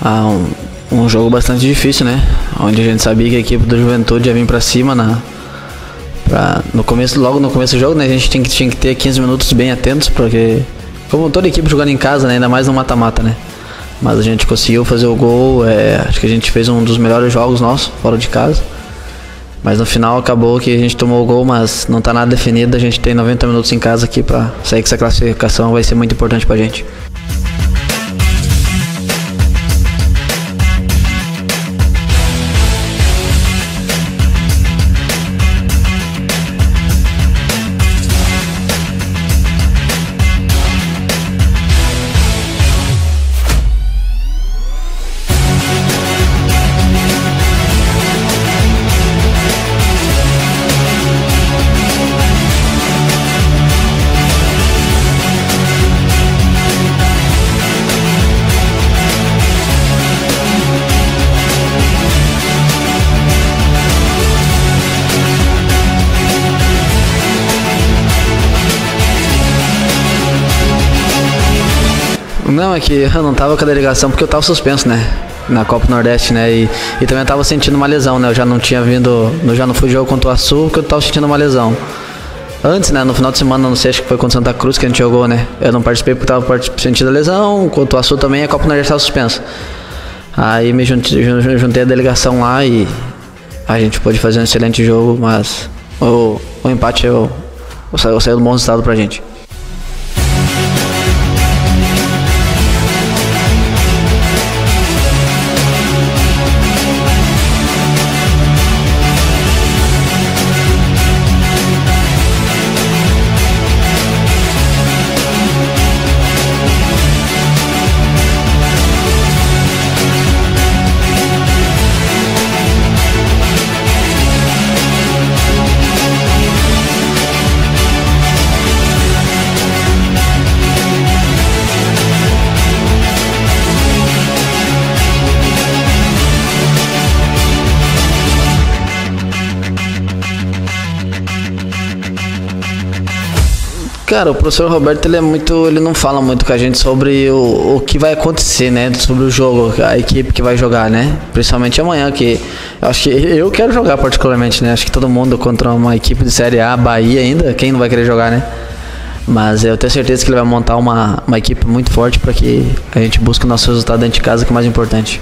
Ah, um, um jogo bastante difícil, né? Onde a gente sabia que a equipe do Juventude ia vir pra cima na, pra, no começo, logo no começo do jogo, né? A gente tinha que, tinha que ter 15 minutos bem atentos, porque como toda equipe jogando em casa, né? Ainda mais no mata-mata, né? Mas a gente conseguiu fazer o gol, é, acho que a gente fez um dos melhores jogos nossos, fora de casa. Mas no final acabou que a gente tomou o gol, mas não está nada definido. A gente tem 90 minutos em casa aqui para sair com essa classificação, vai ser muito importante para a gente. Não, é que eu não tava com a delegação porque eu tava suspenso, né? Na Copa Nordeste, né? E, e também eu tava sentindo uma lesão, né? Eu já não tinha vindo, eu já não fui jogo contra o Açul porque eu tava sentindo uma lesão. Antes, né? No final de semana, não sei, acho que foi contra Santa Cruz que a gente jogou, né? Eu não participei porque tava sentindo a lesão, contra o Açul também, a Copa Nordeste tava suspensa. Aí me juntei, juntei a delegação lá e a gente pôde fazer um excelente jogo, mas o, o empate eu, eu saiu do bom resultado pra gente. Cara, o professor Roberto ele é muito, ele não fala muito com a gente sobre o, o que vai acontecer, né? Sobre o jogo, a equipe que vai jogar, né? Principalmente amanhã, que eu acho que eu quero jogar particularmente, né? Acho que todo mundo contra uma equipe de Série A, Bahia ainda, quem não vai querer jogar, né? Mas eu tenho certeza que ele vai montar uma, uma equipe muito forte para que a gente busque o nosso resultado dentro de casa, que é o mais importante.